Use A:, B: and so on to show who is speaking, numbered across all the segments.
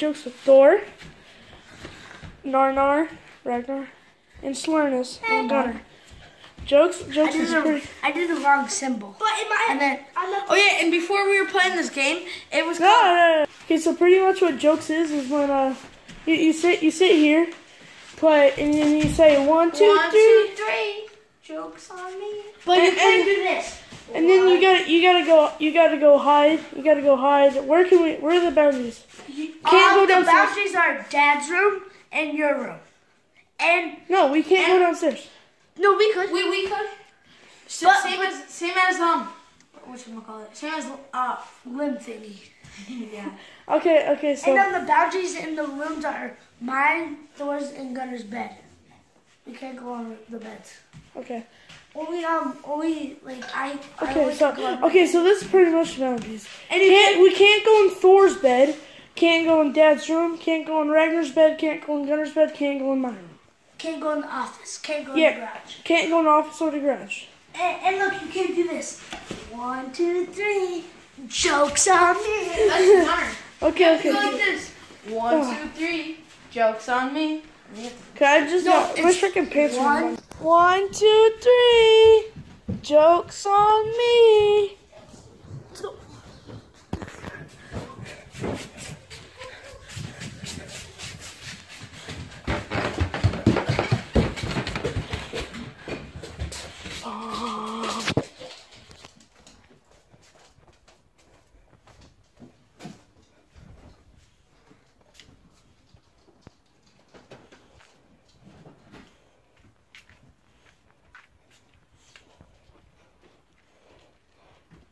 A: jokes with Thor, Narnar, Ragnar, and Slurnus and Gunner. Jokes,
B: I
A: jokes
B: did,
A: is
B: the,
A: pretty.
B: I did the wrong symbol.
C: But in my
B: And then,
C: I'm
B: oh yeah, and before we were playing this game, it was
A: No,
B: called.
A: no, no. Okay, so pretty much what jokes is is when uh you, you sit you sit here, play, and then you say one, two,
B: One,
A: three,
B: two, three. Jokes on me. But you can't
A: and-
B: do this.
A: And then you gotta you gotta go you gotta go hide. You gotta go hide. Where can we? Where are the boundaries? Can't
B: Um,
A: go
B: the
A: downstairs.
B: boundaries are dad's room and your room. And
A: No, we can't go downstairs.
B: no, we could.
C: we we could.
B: S- same as same as um, what you call it? Same as uh limb thingy. yeah.
A: Okay, okay, so
B: And then the boundaries in the rooms are mine, Thor's, and Gunner's bed. We can't go on the beds.
A: okay,
B: Only um, only like I. I
A: okay,
B: only
A: so
B: can go on-
A: okay, so this is pretty much the boundaries.
B: And you
A: Can't we can't go in Thor's bed. Can't go in Dad's room. Can't go in Ragnar's bed. Can't go in Gunner's bed. Can't go in my room.
B: can't go in the office. Can't go
A: Yeah.
B: in the garage.
A: Can't go in the office or the garage.
B: And, and look, you can't do this. One, two, three. Jokes on me.
C: That's Gunner.
A: Okay, okay.
C: Go like this. One, two, three. Jokes on me.
A: Can I just
B: No,
A: got my freaking pants
B: one-
A: One, two, three. Jokes on me.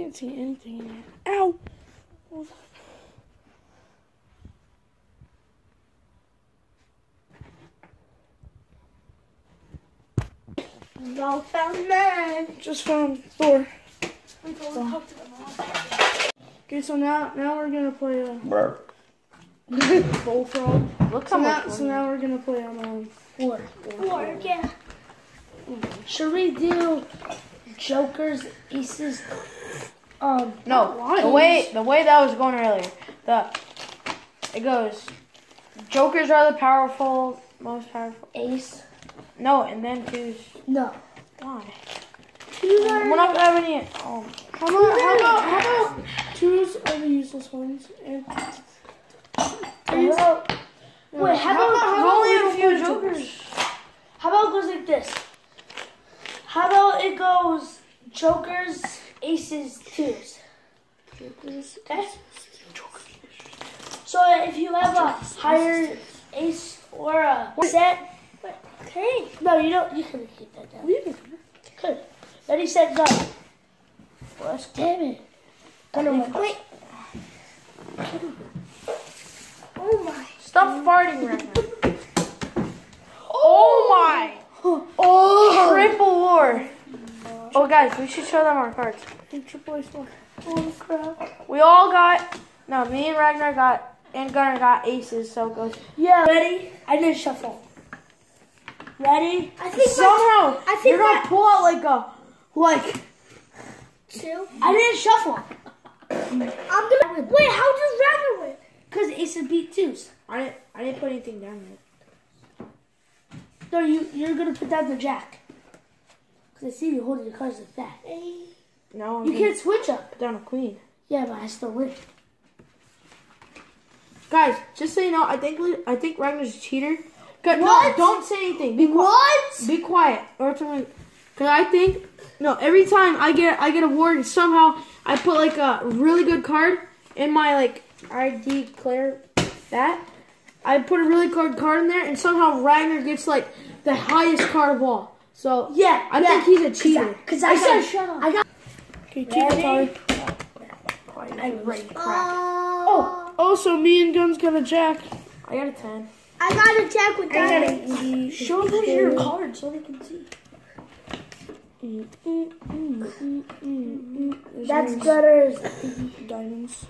A: Can't see anything in here. Ow! What was that?
B: No found man.
A: Just found Thor. Okay, so now now we're gonna play uh, bullfrog.
C: Look
A: So
C: how
A: now, so now we're gonna play on um.
B: Four. Four, yeah. Should we do Jokers, Aces? Um,
C: No, the way the way that was going earlier. The it goes. Jokers are the powerful, most powerful.
B: Ace.
C: No, and then twos.
B: No.
C: Why?
B: Twos
C: We're not gonna have any. Um,
A: How about how about how about twos are the useless ones and
B: Well, wait, how about,
A: how about
C: only a few
A: play
C: jokers.
B: how about it goes like this? How about it goes Jokers, Aces, Twos? Okay. So if you have a higher ace or a set, okay. No, you don't. You can keep that down. Good. Ready, set, go. Well, damn it. Gonna. Wait. Oh my.
C: Stop farting right now. Oh. oh my!
B: Oh.
C: Triple war. Oh, oh guys, we should show them our cards.
A: triple ace one.
B: Holy crap.
C: We all got. No, me and Ragnar got. And Gunnar got aces, so it goes.
B: Yeah. Ready? I didn't shuffle. Ready? I think
C: Somehow,
B: I think
C: you're gonna pull out like a. Like.
B: two. I didn't shuffle. I'm gonna win. Wait, how does Ragnar win? Because aces beat twos.
C: I didn't, I didn't put anything down yet.
B: No, you you're gonna put down the jack. Because I see you holding the cards like that. Eh.
C: No, I'm
B: You can't switch up.
C: put down a queen.
B: Yeah, but I still win.
C: Guys, just so you know, I think we, I think Ragnar's a cheater. No, don't say anything. Be quiet.
B: What?
C: Be quiet. Or. Cause I think no. Every time I get I get a ward, and somehow I put like a really good card in my like I declare that I put a really good card in there, and somehow Ragnar gets like the highest card of all. So
B: Yeah,
C: I
B: yeah.
C: think he's a cheater.
B: Because I,
C: said
B: got,
C: shut up.
B: I got.
A: Okay, keep it
B: Ready?
A: tight.
B: I ready.
A: Oh, also me and Guns got a jack.
C: I got a ten.
B: I got a jack with
A: diamonds.
B: Show them your card so they can see.
A: Mm, mm, mm. There's
B: That's
A: no
B: Gutter's.
A: diamonds.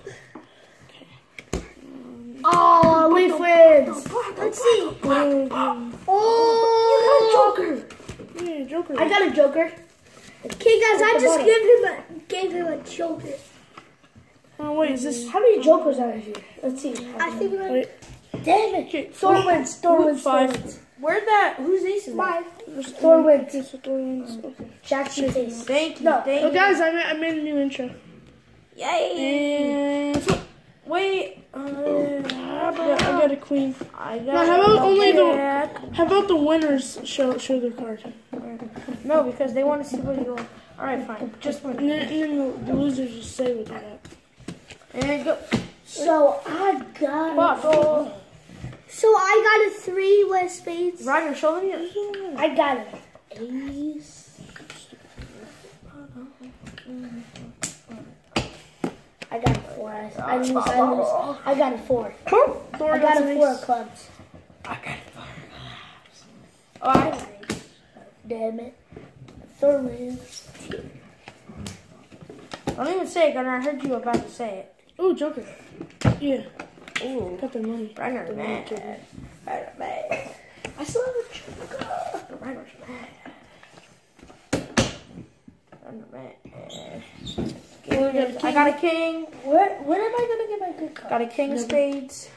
B: Oh, Leif wins. Let's see.
A: Oh,
B: Oh, you got a Joker.
A: Yeah, Joker.
B: I got a Joker. Okay, guys, I just give him a gave him a joker.
A: Oh wait, is this?
B: How many jokers are here? Let's see.
D: I think like
A: Wait,
B: Damn it.
A: okay,
B: Thor wins. Thor wins.
A: Five.
B: wins.
C: Where'd that? Whose ace is that?
D: mine.
B: Thor wins.
A: Okay, Thor wins. Okay.
B: Jackson's ace.
C: Thank you.
B: No.
C: Thank
A: Oh
C: you.
A: guys, I made, I made a new intro.
C: Yay!
A: And
C: Wait. Uh,
A: yeah, I got a queen.
C: I got
A: Now, how about only the- How about the winners show show their card?
C: No, because they want to see what you want. All right, fine. Just win.
A: And then, and then the, the losers just say what they got.
C: And go.
B: So I got.
C: Fuck.
D: So I got a three with spades.
C: Ryder, show them your.
B: I got an ace. I got a. I, I lose. I lose. I got a four.
A: Thor
B: I got a four of clubs.
C: I got it. Oh, I have an.
B: Damn it. Thor wins.
C: Don't even say it, Gunnar. I heard you about to say it.
A: Oh, Joker. Yeah,
C: Ooh.
A: got their money.
C: Ryder's mad. Ryder's mad.
B: I still have a joker.
C: Ryder's mad. Ryder's mad.
B: We're gonna
C: I got a king.
B: Where when am I gonna get my good card?
C: Got a king of spades.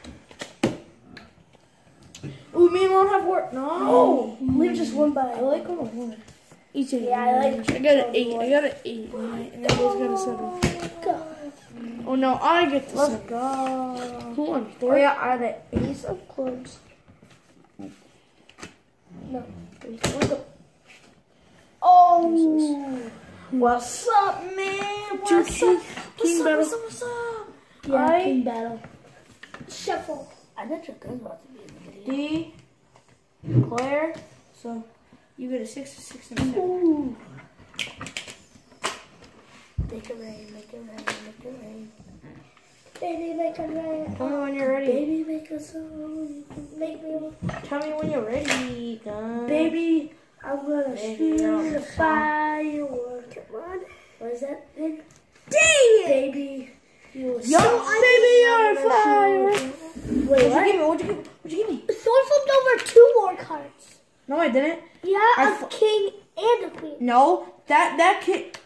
C: Ooh, me and Ron have work. No. Mm-hmm.
B: Oh, we just won by.
C: I like when I won.
A: Each of
B: Yeah, I like.
A: I got an eight. I got an eight. And then both got a seven.
B: Oh,
A: oh no, I get the
C: Let's
A: seven.
C: go.
A: Who won?
C: Oh yeah, I had an ace of clubs.
B: No.
C: Let's go.
B: Oh.
C: What's up, man? What's up?
A: king
C: What's up? What's up? What's up?
B: Yeah,
C: I-
B: king battle.
D: Shuffle.
B: I bet your gun's about to be in the video.
C: D. Claire. So you get a six, a six, and seven.
B: Ooh. Make it rain, make it rain, make it rain.
D: Baby, make a rain.
C: Tell me when you're ready.
B: Baby, make a song.
D: Make me.
C: Tell me when you're ready, gun.
B: Baby, I'm gonna
C: Baby,
B: shoot a firework.
D: On.
B: What is that? Baby,
D: Dang it!
B: baby you
C: Young
B: see-
C: baby, you're a
B: I'm gonna
C: firework.
B: shoot- Wait,
C: What'd you
B: what?
C: give me? What'd you give me? What'd you give me?
D: Thor flipped over two more cards.
C: No, I didn't.
D: Yeah,
C: I
D: a king and a queen.
C: No, that that kid.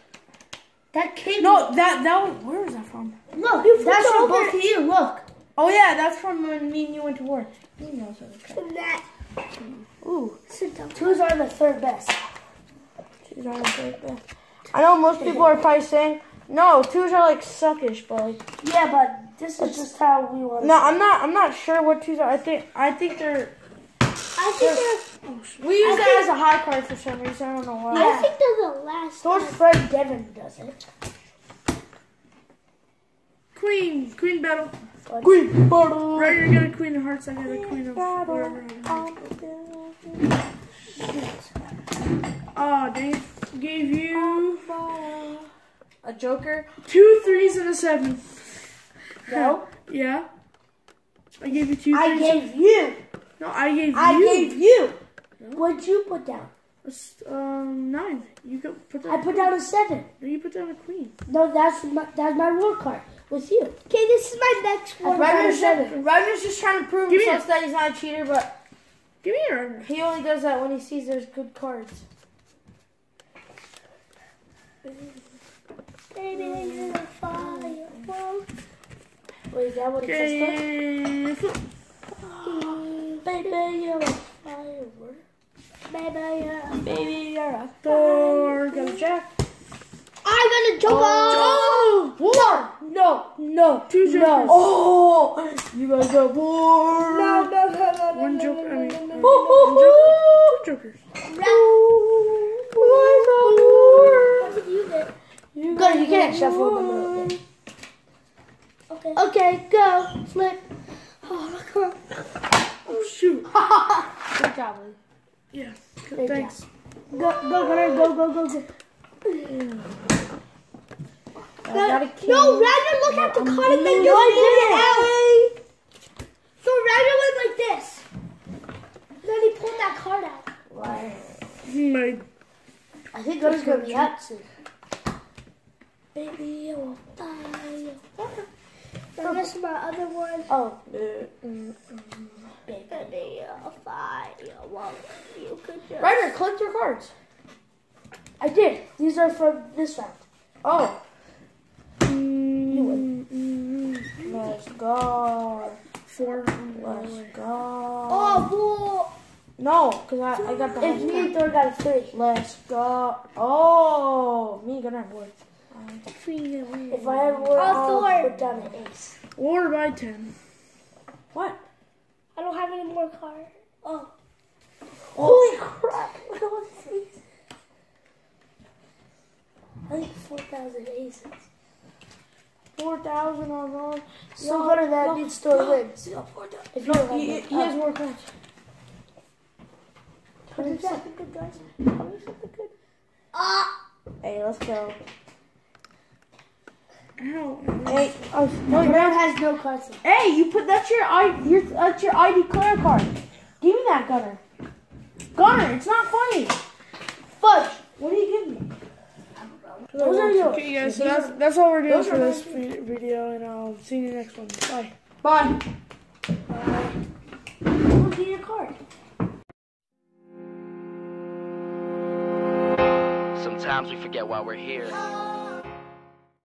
B: That king.
C: No, that that was. Where is that from?
B: look,
D: You flipped
B: that's from both of you. Look.
C: Oh yeah, that's from when me and you went to war. He knows what it's called.
D: From that.
C: Ooh.
B: Twos are the third best.
C: twos are like that. I know most people are probably saying no, twos are like suckish, but like
B: Yeah, but this is just how we want.
C: no, I'm not. I'm not sure what twos are. I think I think they're.
D: I think they're.
C: We use
D: I
C: that
D: think-
C: as a high card for some reason. I don't know why.
D: I think they're the last.
B: Thor's
D: Fred
B: friend Devin does it.
A: Queen, queen battle.
C: Queen battle.
A: Right, you got a queen of hearts. I got a queen of whatever. Oh, dang it. Gave you
C: A joker.
A: two threes and a seven.
B: No,
A: Yeah. I gave you two
B: I
A: threes.
B: gave you.
A: no, I gave
B: I
A: you.
B: gave you. What'd you put down?
A: That's, um, nine. You could put that.
B: I put down a seven.
A: No, you put down a queen.
B: No, that's my that's my war card with you.
D: Okay, this is my next one.
B: Right.
C: Ryder's,
B: seven.
C: Ryder's just trying to prove
A: Give me
C: himself that he's not a cheater, but
A: Give me your.
C: he only does that when he sees there's good cards.
D: Baby, you're a firework.
B: Wait, is that what it says?
A: Flip.
B: Baby, you're a firework.
D: Baby, you're a
C: Baby, you're a
A: Four. Got a jack.
D: I got a joker.
A: Oh!
B: No, no, no,
A: Two
B: no.
C: Oh, you guys got bored.
B: No, no, no, no, no,
A: One
B: no,
A: joker.
B: no,
A: I mean,
B: no, no,
A: uh,
B: no.
A: jokers.
D: What did you get?
C: You
B: Go, you can't shuffle in the middle of.
D: Okay.
B: Okay, go, flip.
D: Oh, look.
A: Oh shoot.
B: Good job, Lee.
A: Yeah.
B: Good
A: Thanks.
B: Go, go, Gunnar, go, go, go, go.
C: I got a king.
D: No, Ryder, look at the card and then
B: No,
D: you
B: I
D: pull it out. So Ryder went like this. Then he pulled that card out.
A: My
B: I think Gunnar's gonna be out soon baby, I will buy you.
D: Now this is my other one.
B: Oh.
C: Mm, mm, mm.
D: baby, I'll buy you. You could just...
C: Ryder, collect your cards.
B: I did. These are from this round.
C: Oh. Let's go.
A: Four.
C: Let's go.
D: Oh, bull.
C: No, because I, I got the
B: It's me, and Thor got a three.
C: Let's go. Oh, me gonna have.
B: If I had more,
D: Oh,
B: I'll
D: Thor.
B: put down an ace.
A: Or by ten.
C: What?
D: I don't have any more cards. Oh.
B: Holy crap! Look at all these. I think 4,000 aces.
C: Four thousand on one.
B: So better that means Thor wins.
C: Still four thousand.
B: If you
C: No,
B: don't
C: he,
B: have
C: he
B: more-
C: has more cards.
B: Tell me something good, guys. Tell me something good.
D: Ah.
C: Hey, let's go.
A: Ow.
C: Hey, oh, no,
B: Thor
C: you're
B: has no cards.
C: Hey, you put that's your I your that's your ID Claire card. Give me that Gunner. Gunner, it's not funny. Fudge. What do you give me? Those are yours.
A: Okay, guys, so that's, that's all we're doing
C: those
A: for this
C: mine.
A: video, and I'll see you next one. Bye.
C: Bye.
B: Look at your card.
E: Sometimes we forget why we're here.